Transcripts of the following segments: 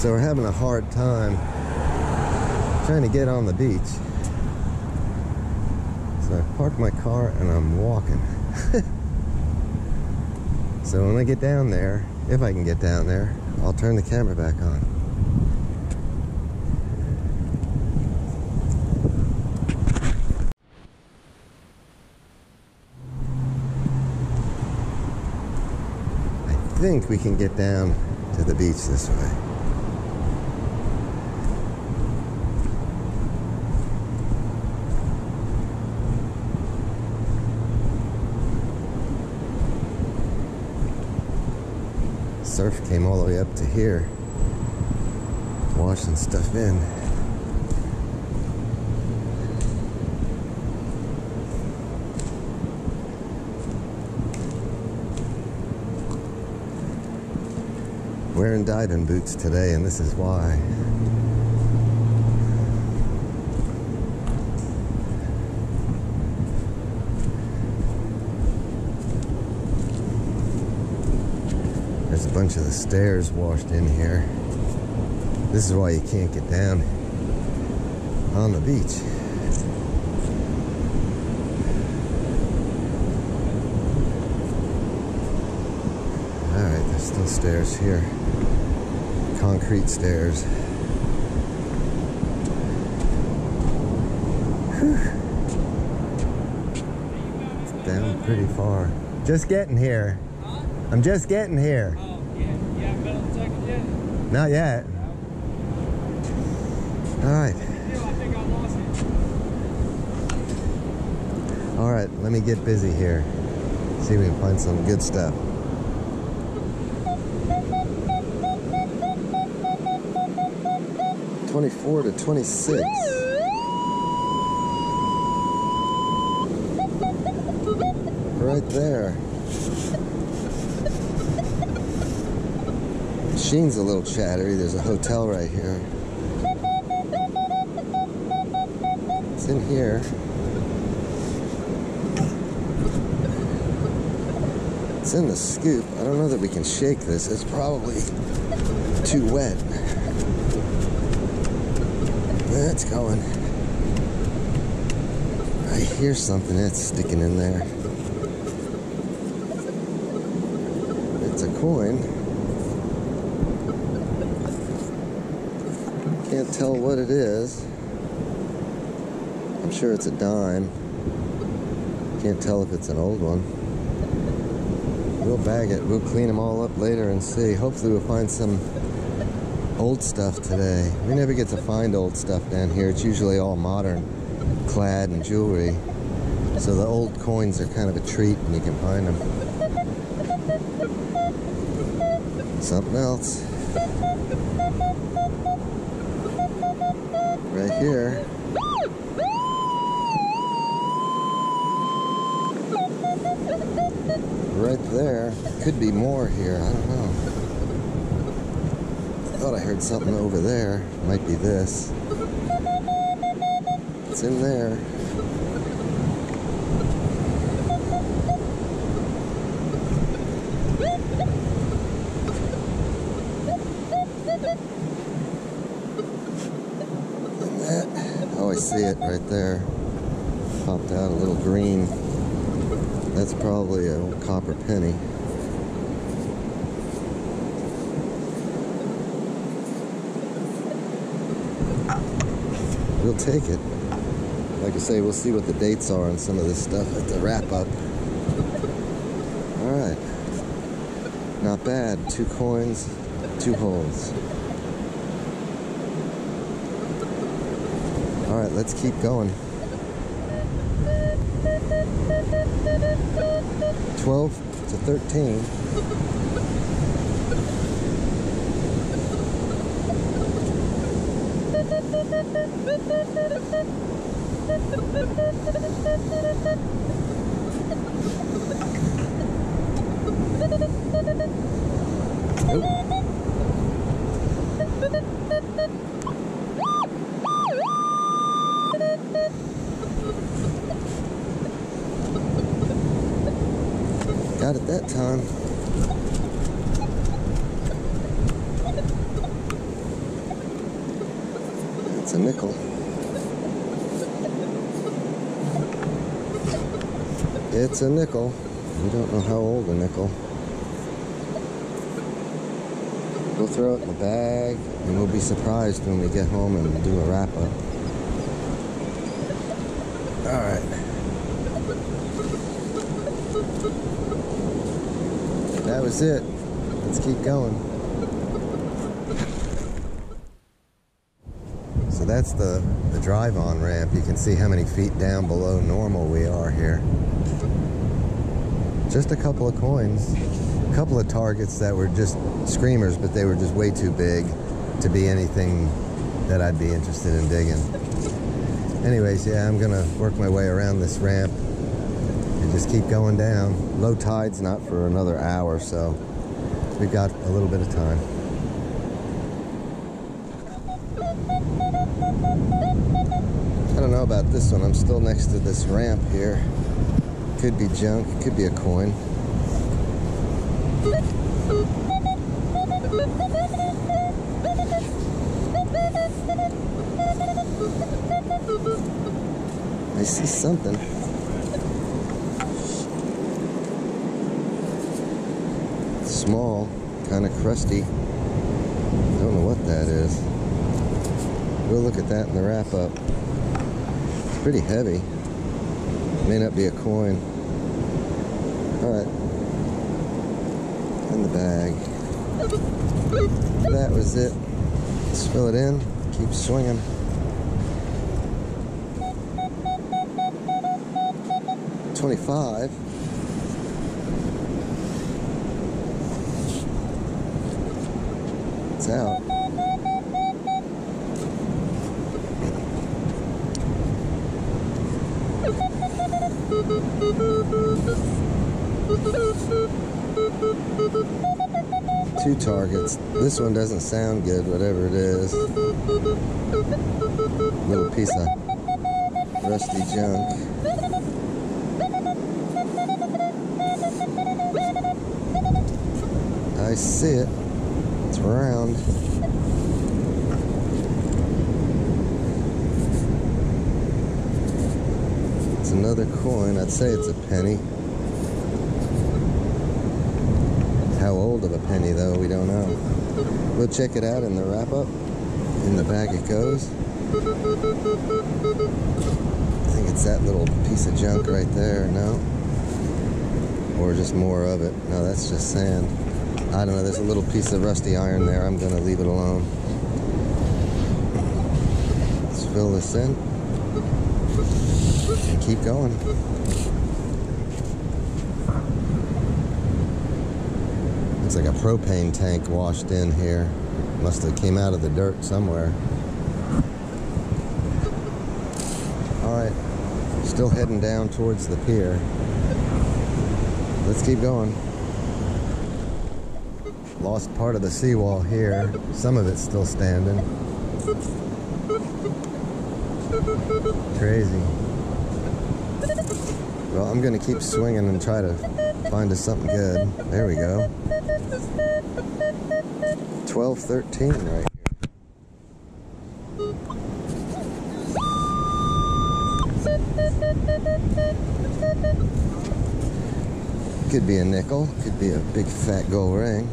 So we're having a hard time trying to get on the beach. So I parked my car and I'm walking. so when I get down there, if I can get down there, I'll turn the camera back on. I think we can get down to the beach this way. Surf came all the way up to here, washing stuff in. Wearing diving boots today, and this is why. There's a bunch of the stairs washed in here. This is why you can't get down on the beach. Alright, there's still stairs here. Concrete stairs. Whew. It's down pretty far. Just getting here. I'm just getting here. Second yet? Not. All right. All right. Let me get busy here. See if we can find some good stuff. Twenty-four to twenty-six. Right there. Sheen's a little chattery. There's a hotel right here. It's in here. It's in the scoop. I don't know that we can shake this. It's probably too wet. That's going. I hear something that's sticking in there. It's a coin. Can't tell what it is. I'm sure it's a dime. Can't tell if it's an old one. We'll bag it. We'll clean them all up later and see. Hopefully we'll find some old stuff today. We never get to find old stuff down here. It's usually all modern clad and jewelry. So the old coins are kind of a treat when you can find them. Something else. Here. Right there. Could be more here. I don't know. I thought I heard something over there. Might be this. It's in there. And that. Oh, I see it right there. Popped out a little green. That's probably a copper penny. We'll take it. Like I say, we'll see what the dates are on some of this stuff at the wrap up. All right. Not bad. Two coins, two holes. All right, let's keep going. 12 to 13. Got it that time. nickel. It's a nickel. We don't know how old a nickel. We'll throw it in the bag and we'll be surprised when we get home and do a wrap up. Alright. That was it. Let's keep going. So that's the, the drive on ramp. You can see how many feet down below normal we are here. Just a couple of coins. A couple of targets that were just screamers, but they were just way too big to be anything that I'd be interested in digging. Anyways, yeah, I'm gonna work my way around this ramp and just keep going down. Low tide's not for another hour, so we've got a little bit of time. I don't know about this one. I'm still next to this ramp here. Could be junk, it could be a coin. I see something. Small, kind of crusty. Don't know what that is. We'll look at that in the wrap up. It's pretty heavy. May not be a coin. Alright. In the bag. That was it. Let's fill it in. Keep swinging. Twenty-five. It's out. Targets. This one doesn't sound good, whatever it is. Little piece of rusty junk. I see it. It's round. It's another coin. I'd say it's a penny. How old of a penny, though, we don't know. We'll check it out in the wrap up. In the bag it goes. I think it's that little piece of junk right there, no? Or just more of it. No, that's just sand. I don't know, there's a little piece of rusty iron there. I'm gonna leave it alone. Let's fill this in and keep going. Looks like a propane tank washed in here. Must have came out of the dirt somewhere. Alright, still heading down towards the pier. Let's keep going. Lost part of the seawall here. Some of it's still standing. Crazy. Well, I'm gonna keep swinging and try to find us something good. There we go. 1213 right here. Could be a nickel, could be a big fat gold ring.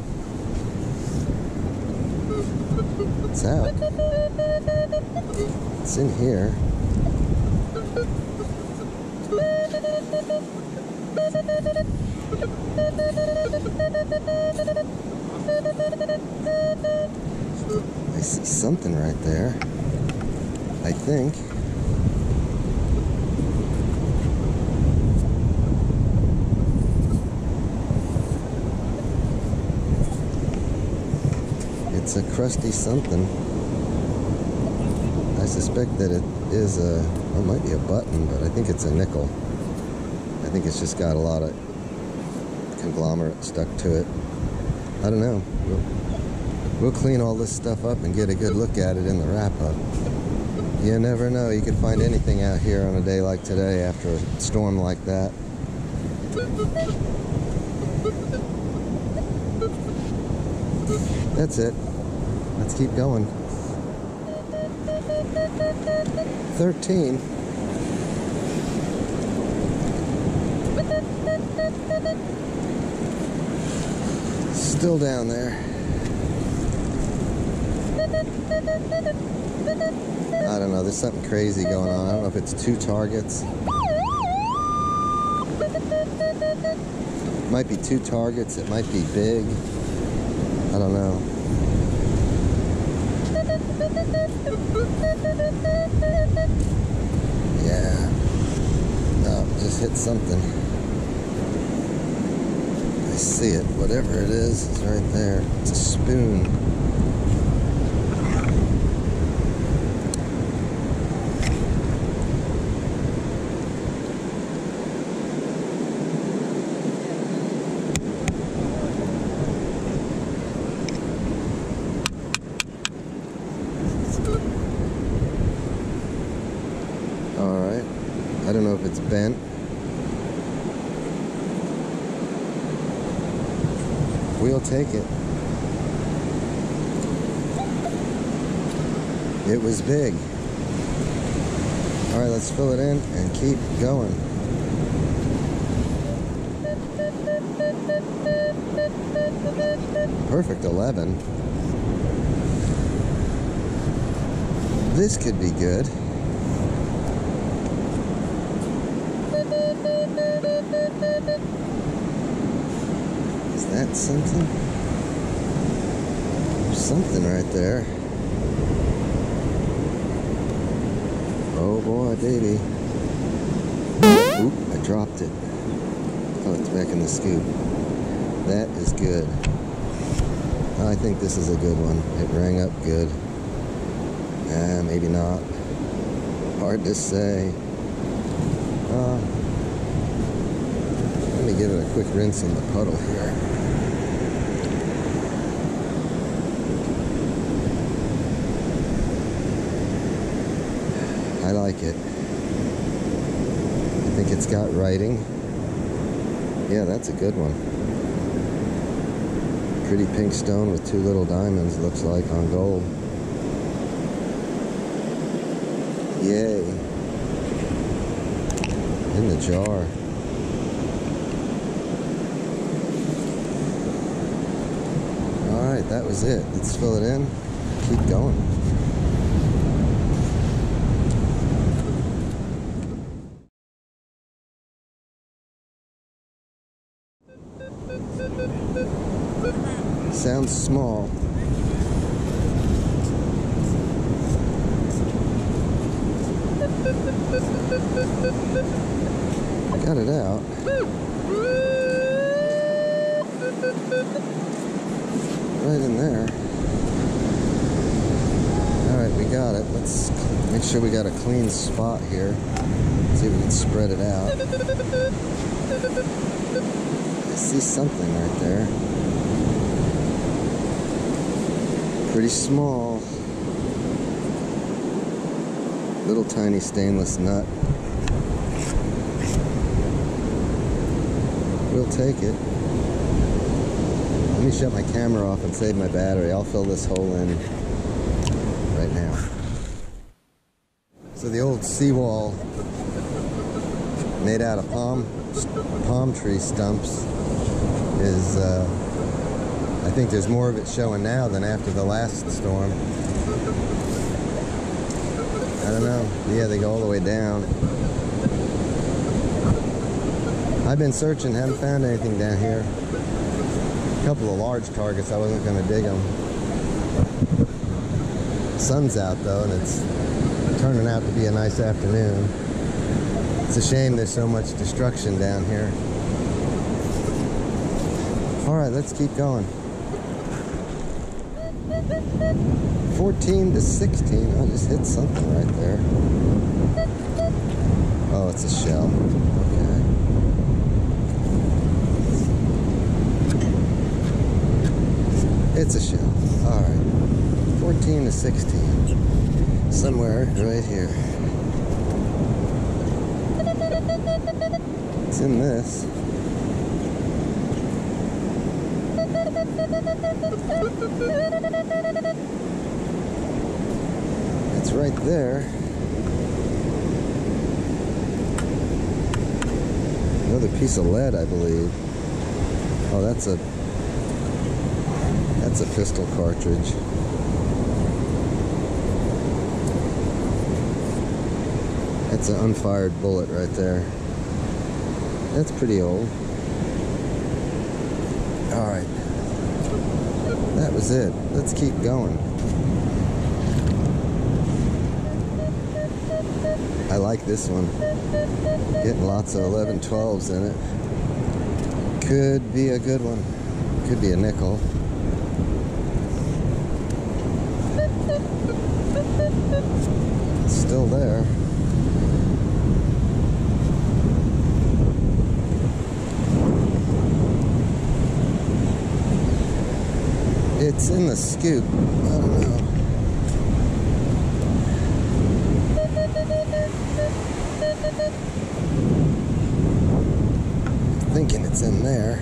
It's out. It's in here. I see something right there. I think. It's a crusty something. I suspect that it is a, well, it might be a button, but I think it's a nickel. I think it's just got a lot of conglomerate stuck to it. I don't know. We'll, we'll clean all this stuff up and get a good look at it in the wrap up. You never know. You could find anything out here on a day like today after a storm like that. That's it. Let's keep going. 13. Still down there. I don't know, there's something crazy going on. I don't know if it's two targets. Might be two targets, it might be big. I don't know. Yeah. No, just hit something. See it. Whatever it is, it's right there. It's a spoon. All right. I don't know if it's bent. We'll take it. It was big. All right, let's fill it in and keep going. Perfect 11. This could be good. Is that something? There's something right there. Oh boy, baby. Oop, I dropped it. Oh, it's back in the scoop. That is good. I think this is a good one. It rang up good. Ah, maybe not. Hard to say. Uh, let me give it a quick rinse in the puddle here. I like it. I think it's got writing. Yeah, that's a good one. Pretty pink stone with two little diamonds, looks like, on gold. Yay. In the jar. Alright, that was it. Let's fill it in. Keep going. Sounds small. Got it out. Right in there. Alright, we got it. Let's make sure we got a clean spot here. See if we can spread it out. I see something right there. Pretty small. Little tiny stainless nut. We'll take it. Let me shut my camera off and save my battery. I'll fill this hole in right now. So the old seawall made out of palm palm tree stumps is uh, I think there's more of it showing now than after the last storm. I don't know. Yeah, they go all the way down. I've been searching, haven't found anything down here. A couple of large targets, I wasn't going to dig them. Sun's out though, and it's turning out to be a nice afternoon. It's a shame there's so much destruction down here. All right, let's keep going. 14 to 16. I just hit something right there. Oh, it's a shell. Okay. It's a shell. All right. 14 to 16. Somewhere right here. It's in this. there. Another piece of lead, I believe. Oh, that's a that's a pistol cartridge. That's an unfired bullet right there. That's pretty old. Alright. That was it. Let's keep going. I like this one. Getting lots of 11 12s in it. Could be a good one. Could be a nickel. Still there. It's in the scoop. I don't know. Thinking it's in there.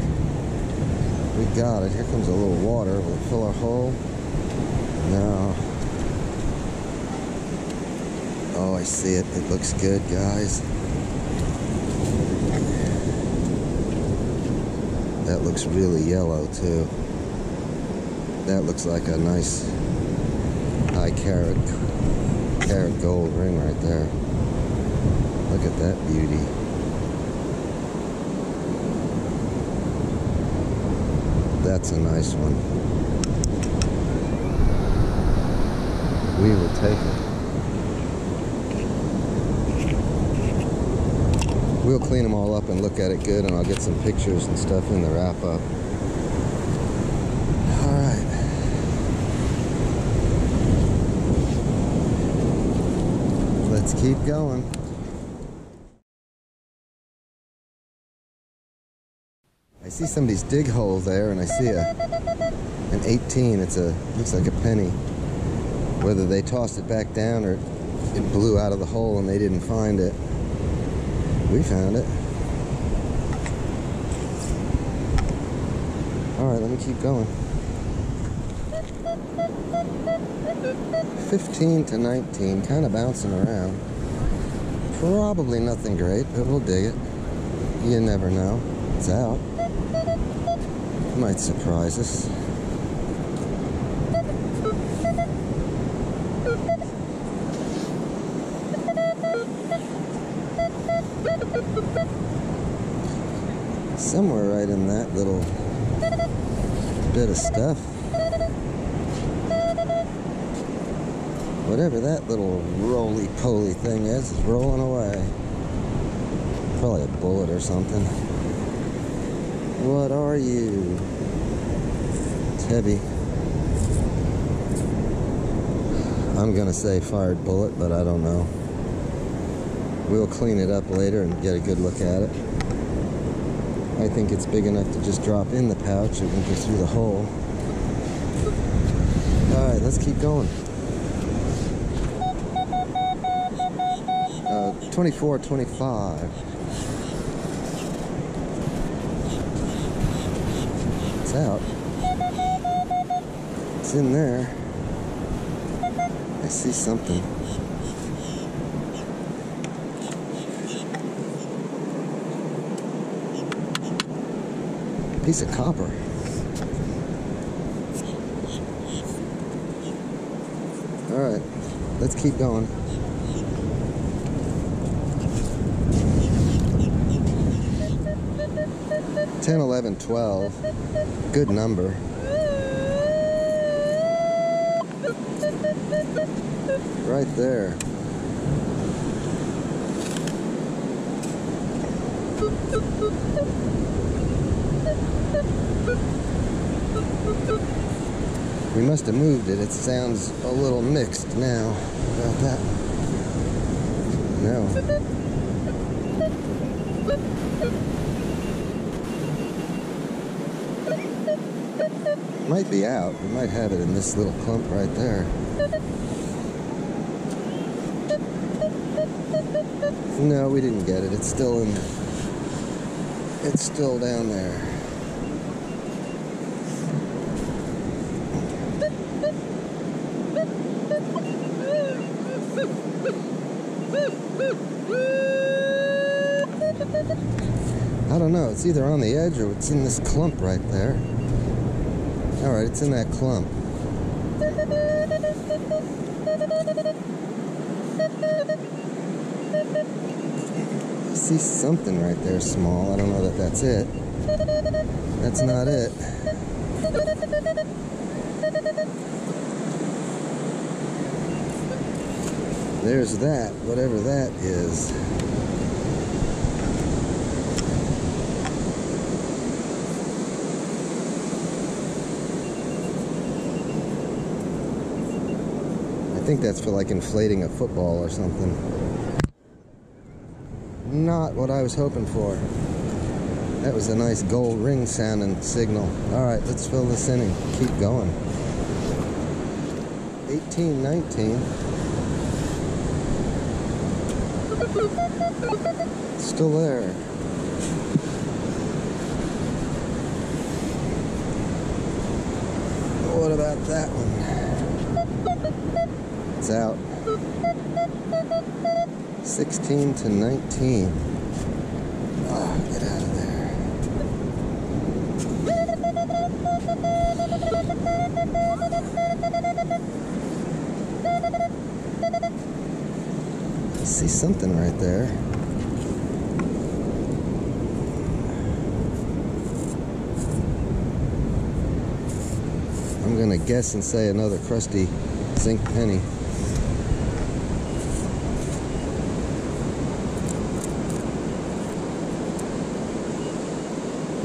It. Here comes a little water. We'll fill our hole? Now. Oh, I see it. It looks good, guys. That looks really yellow, too. That looks like a nice high carat, carat gold ring right there. Look at that beauty. That's a nice one. We will take it. We'll clean them all up and look at it good, and I'll get some pictures and stuff in the wrap up. All right. Let's keep going. See somebody's dig hole there, and I see a an 18. It's a looks like a penny. Whether they tossed it back down or it blew out of the hole and they didn't find it. We found it. All right, let me keep going. 15 to 19, kind of bouncing around. Probably nothing great, but we'll dig it. You never know. It's out. Might surprise us. Somewhere right in that little bit of stuff. Whatever that little roly-poly thing is, is rolling away. Probably a bullet or something. What are you? It's heavy. I'm gonna say fired bullet, but I don't know. We'll clean it up later and get a good look at it. I think it's big enough to just drop in the pouch. It won't go through the hole. All right, let's keep going. Uh, 24, 25. Out. It's in there. I see something. Piece of copper. All right, let's keep going. Ten, eleven, twelve. Good number. Right there. We must have moved it. It sounds a little mixed now about that. No. Might be out. We might have it in this little clump right there. No, we didn't get it. It's still in. It's still down there. I don't know. It's either on the edge or it's in this clump right there. All right, it's in that clump. I see something right there small. I don't know that that's it. That's not it. There's that, whatever that is. Think that's for like inflating a football or something. Not what I was hoping for. That was a nice gold ring sounding signal. All right, let's fill this in and keep going. 1819. Still there. What about that one? Out. 16 to 19. Ah, see something right there. I'm gonna guess and say another crusty zinc penny.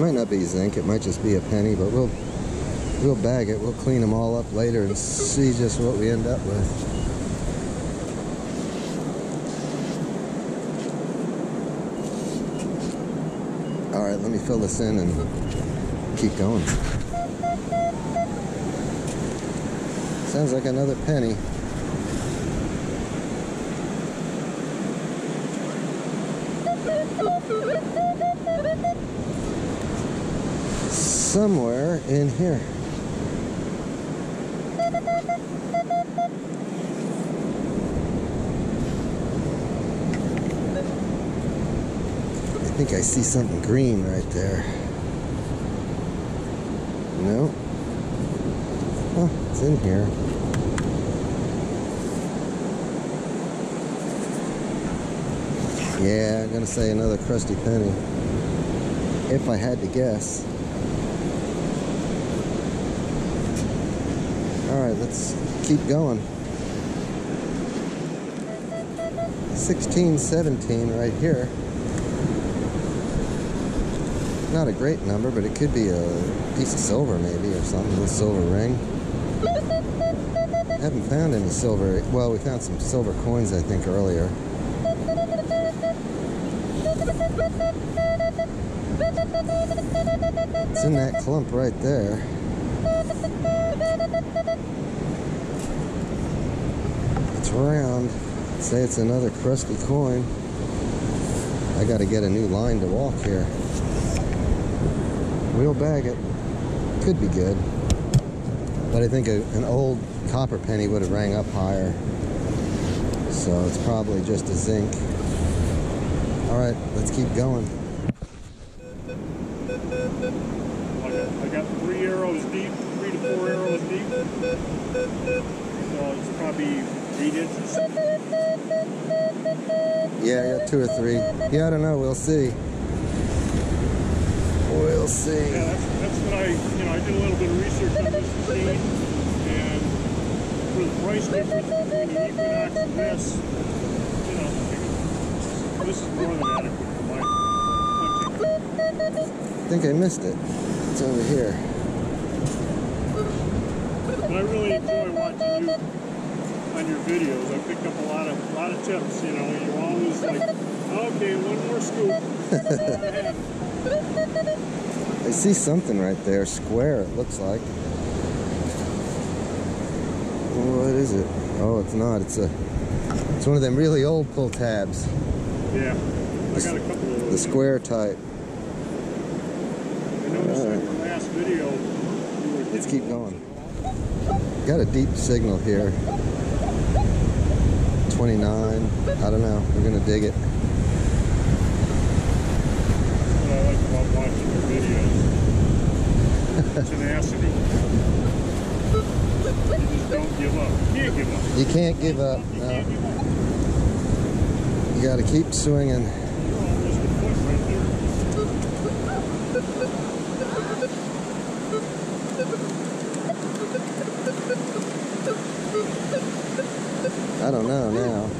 It might not be zinc, it might just be a penny, but we'll we'll bag it. We'll clean them all up later and see just what we end up with. All right, let me fill this in and keep going. Sounds like another penny. Somewhere in here. I think I see something green right there. No. Oh, it's in here. Yeah, I'm gonna say another crusty penny. If I had to guess. Alright, let's keep going. 1617 right here. Not a great number, but it could be a piece of silver maybe or something, a silver ring. Haven't found any silver. Well, we found some silver coins, I think, earlier. It's in that clump right there. It's round. Say it's another crusty coin. I gotta get a new line to walk here. We'll bag it. Could be good. But I think a, an old copper penny would have rang up higher. So it's probably just a zinc. All right, let's keep going. I got, I got three arrows deep, three to four arrows deep. So it's probably eight inches. Yeah, I got two or three. Yeah, I don't know. We'll see. We'll see. Yeah, that's, that's what I, you know, I did a little bit of research on this machine, and for the price difference between the Equinox and this, you know, this is more than adequate for my hunting. I think I missed it. It's over here. But I really enjoy watching you on your videos. I picked up a lot of, lot of tips. You know, you're always like, okay, one more scoop. I see something right there, square it looks like. What is it? Oh, it's not. It's a. It's one of them really old pull tabs, Yeah, I got a couple of the square type. I noticed in your last video, you were Let's keep going. Got a deep signal here. 29. I don't know. We're gonna dig it. what I like watching your videos. Tenacity. You just don't give up. You can't give up. You can't give up. No. up. You got to keep swinging. You're almost a foot right there. I don't know now.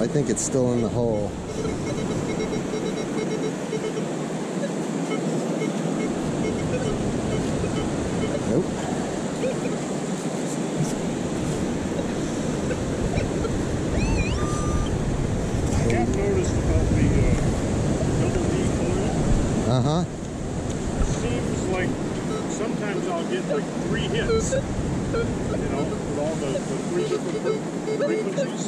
I think it's still in the hole. Nope. I have noticed about the uh, double D coil. Uh huh. seems like sometimes I'll get like three hits. You know, with all the, the three different frequencies.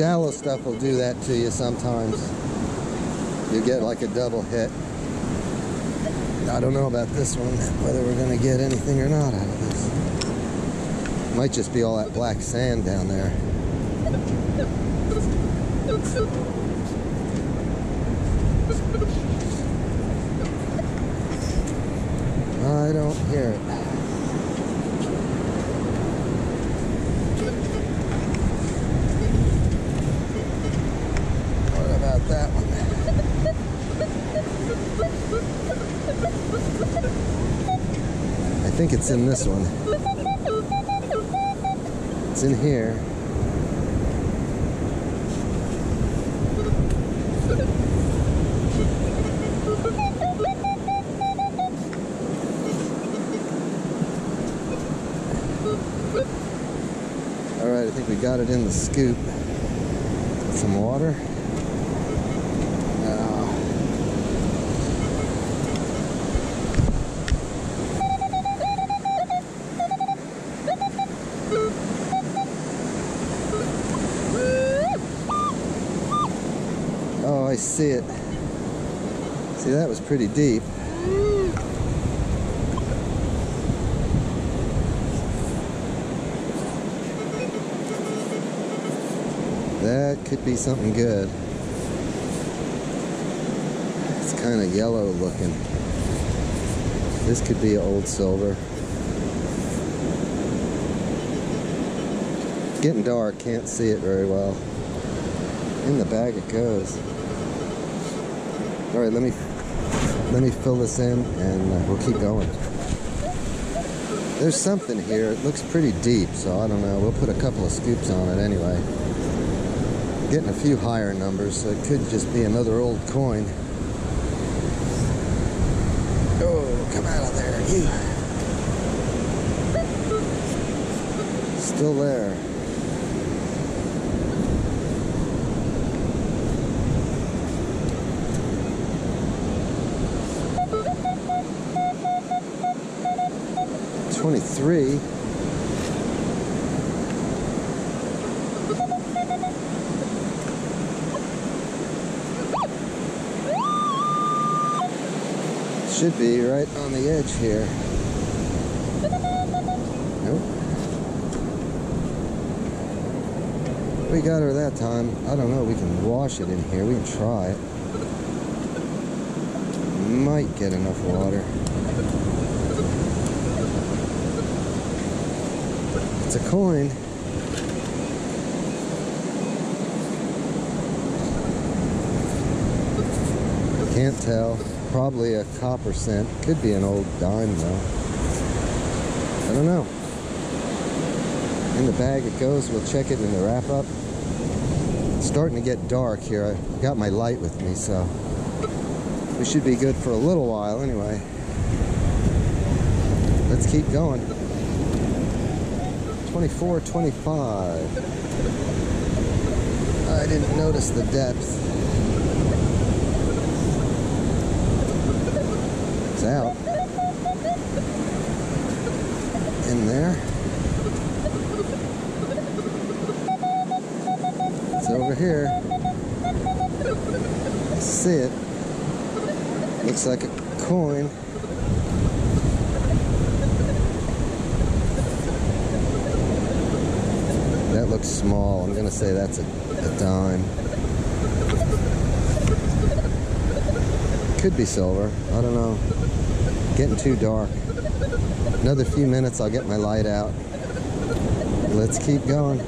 Shallow stuff will do that to you sometimes. You get like a double hit. I don't know about this one, whether we're going to get anything or not out of this. Might just be all that black sand down there. I don't hear it. What about that one? I think it's in this one. It's in here. All right, I think we got it in the scoop. Some water. Now, Oh, I see it. See, that was pretty deep. That could be something good. It's kind of yellow looking. This could be old silver. Getting dark, can't see it very well. In the bag it goes. All right, let me let me fill this in and uh, we'll keep going. There's something here. It looks pretty deep, so I don't know. We'll put a couple of scoops on it anyway. Getting a few higher numbers, so it could just be another old coin. Oh, come out of there, you. Still there. Twenty-three. Should be right on the edge here. Nope. We got her that time. I don't know. We can wash it in here. We can try it. Might get enough water. It's a coin. Can't tell. Probably a copper cent. Could be an old dime though. I don't know. In the bag it goes. We'll check it in the wrap up. It's starting to get dark here. I got my light with me, so we should be good for a little while anyway. Let's keep going. 24, 25. I didn't notice the depth. It's out. In there. It's over here. See it. Looks like a coin. Looks small. I'm gonna say that's a, a dime. Could be silver. I don't know. Getting too dark. Another few minutes, I'll get my light out. Let's keep going.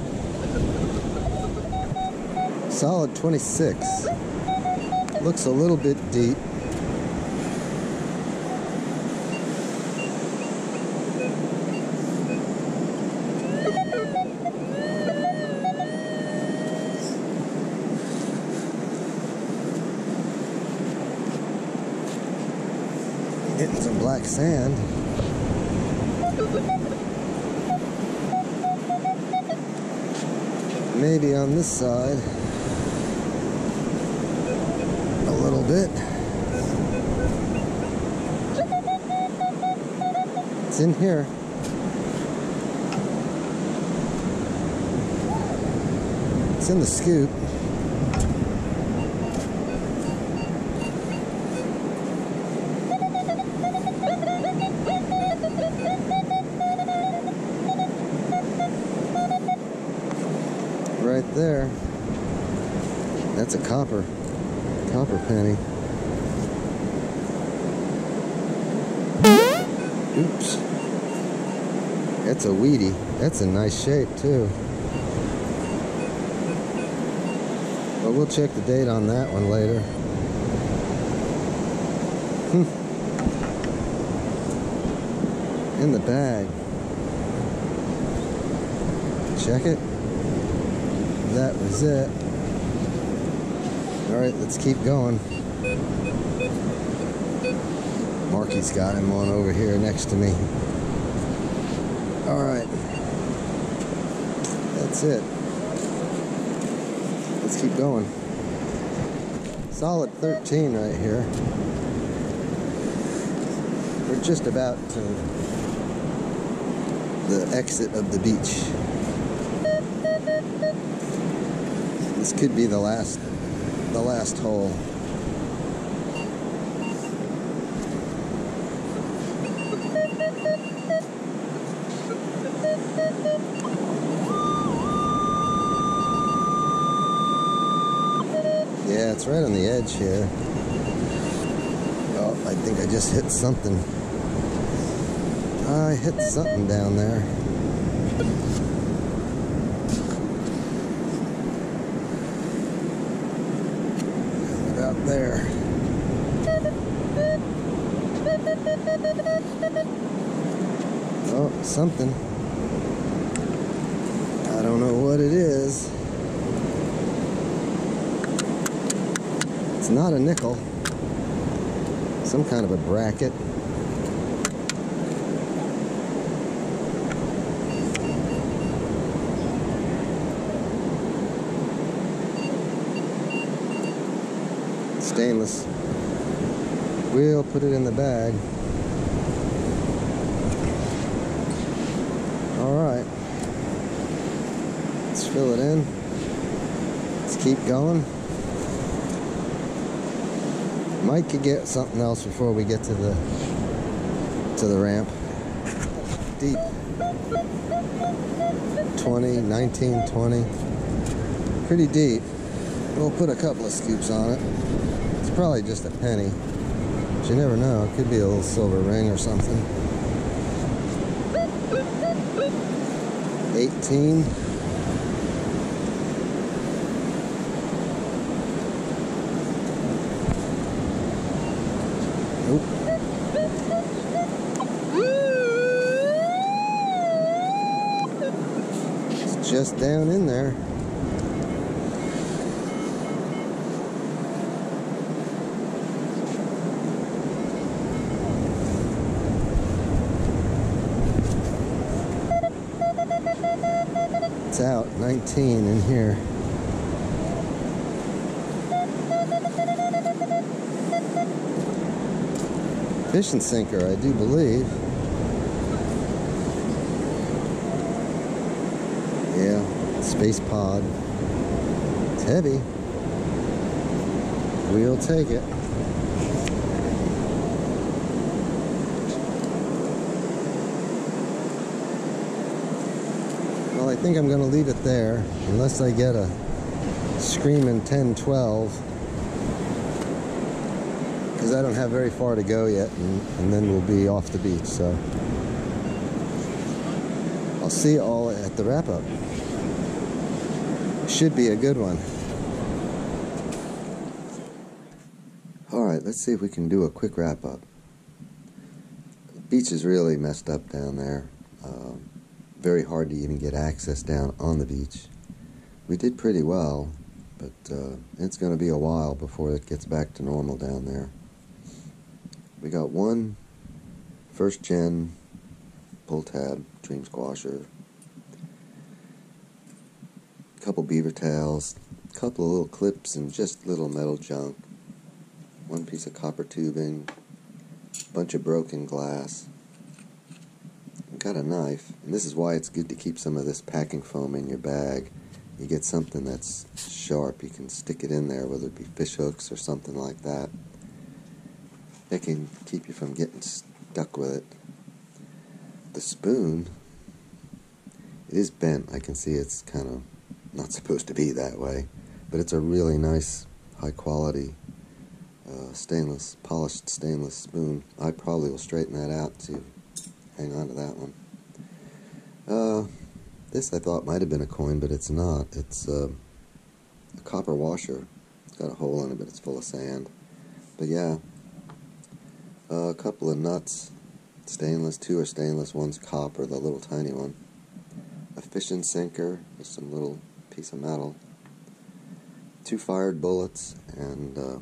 Solid 26. Looks a little bit deep. Getting some black sand. Maybe on this side. A little bit. It's in here. It's in the scoop. Right there. That's a copper. Copper penny. Oops. That's a wheatie. That's a nice shape too. But we'll check the date on that one later. Hmm. In the bag. Check it. That was it. Alright, let's keep going. Marky's got him on over here next to me. Alright. That's it. Let's keep going. Solid 13 right here. We're just about to the exit of the beach. This could be the last the last hole. Yeah, it's right on the edge here. Oh, I think I just hit something. I hit something down there. About there. Oh, something. I don't know what it is. It's not a nickel. Some kind of a bracket. Stainless. We'll put it in the bag. Alright. Let's fill it in. Let's keep going. Might could get something else before we get to the to the ramp. Deep. 20, 19, 20. Pretty deep. We'll put a couple of scoops on it. It's probably just a penny. But you never know. It could be a little silver ring or something. 18. Nope. It's just down in there. It's out 19 in here. Fishing sinker, I do believe. Yeah, space pod. It's heavy. We'll take it. Well, I I think I'm going to leave it there unless I get a screaming 10 12 because I don't have very far to go yet and, and then we'll be off the beach so. I'll see you all at the wrap up should be a good one. All right let's see if we can do a quick wrap up beach is really messed up down there very hard to even get access down on the beach we did pretty well but uh, it's going to be a while before it gets back to normal down there. We got one first gen pull tab dream squasher, a couple beaver tails, a couple of little clips and just little metal junk, one piece of copper tubing, a bunch of broken glass. Got a knife, and this is why it's good to keep some of this packing foam in your bag you get something that's sharp, you can stick it in there, whether it be fish hooks or something like that. It can keep you from getting stuck with it. The spoon, it is bent. I can see it's kind of not supposed to be that way, but it's a really nice, high quality uh, stainless, polished stainless spoon. I probably will straighten that out to hang on to that one. Uh, this I thought might have been a coin, but it's not. It's uh, a copper washer. It's got a hole in it, but it's full of sand. But yeah, uh, a couple of nuts. Stainless, two are stainless, one's copper, the little tiny one. A fishing sinker with some little piece of metal. Two fired bullets and uh,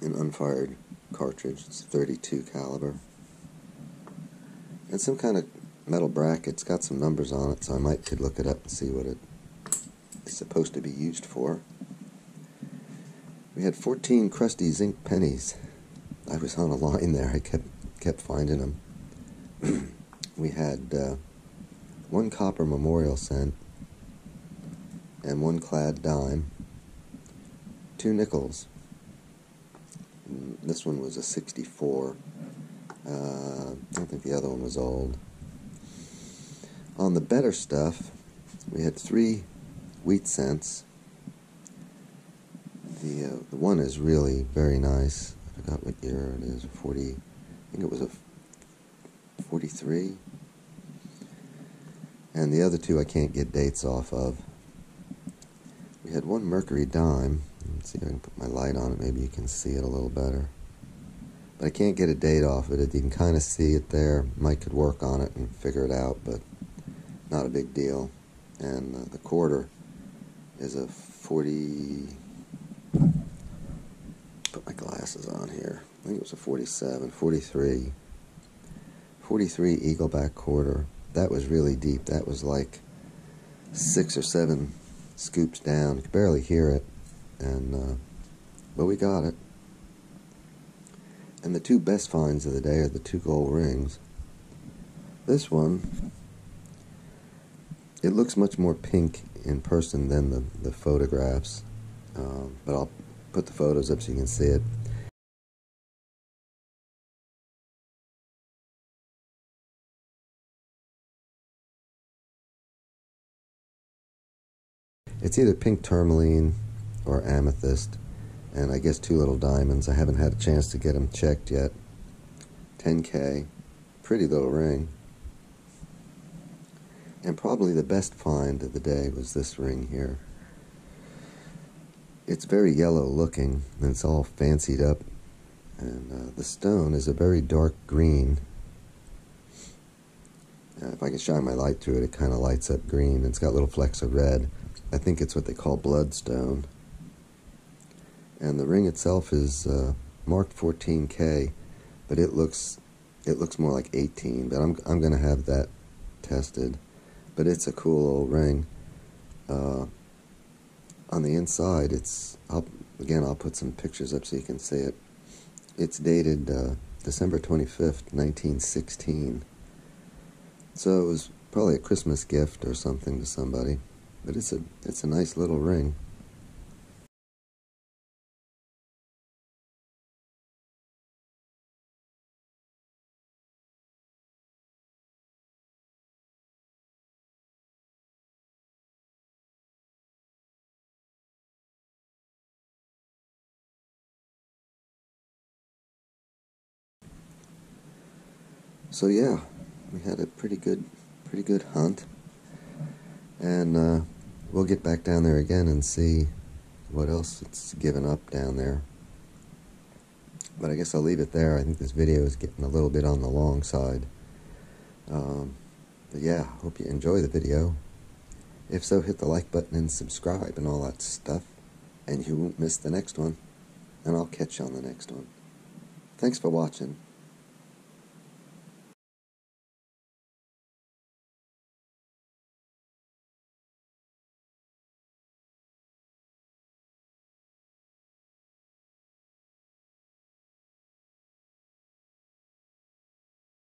an unfired cartridge. It's 32 caliber. And some kind of metal bracket. It's got some numbers on it, so I might could look it up and see what it is supposed to be used for. We had 14 crusty zinc pennies. I was on a line there. I kept kept finding them. we had uh, one copper memorial cent and one clad dime, two nickels. This one was a 64. Uh, I don't think the other one was old. On the better stuff, we had three wheat cents. The, uh, the one is really very nice. I forgot what year it is. 40, I think it was a 43. And the other two I can't get dates off of. We had one mercury dime. Let's see if I can put my light on it. Maybe you can see it a little better. I can't get a date off of it. You can kind of see it there. Mike could work on it and figure it out, but not a big deal. And uh, the quarter is a 40. Put my glasses on here. I think it was a 47, 43. 43 Eagleback quarter. That was really deep. That was like six or seven scoops down. You could barely hear it. And, uh, but we got it. And the two best finds of the day are the two gold rings. This one it looks much more pink in person than the, the photographs. Um, but I'll put the photos up so you can see it. It's either pink tourmaline or amethyst, and I guess two little diamonds. I haven't had a chance to get them checked yet. 10K, pretty little ring. And probably the best find of the day was this ring here. It's very yellow looking, and it's all fancied up. And uh, the stone is a very dark green. Uh, if I can shine my light through it, it kind of lights up green. It's got little flecks of red. I think it's what they call bloodstone. And the ring itself is uh, marked 14K, but it looks it looks more like 18. But I'm I'm going to have that tested but it's a cool old ring. Uh, on the inside, it's I'll, again. I'll put some pictures up so you can see it. It's dated uh, December twenty fifth, nineteen sixteen. So it was probably a Christmas gift or something to somebody, but it's a it's a nice little ring. So yeah, we had a pretty good, pretty good hunt, and uh, we'll get back down there again and see what else it's given up down there. But I guess I'll leave it there. I think this video is getting a little bit on the long side. Um, but yeah, hope you enjoy the video. If so, hit the like button and subscribe and all that stuff. And you won't miss the next one. And I'll catch you on the next one. Thanks for watching.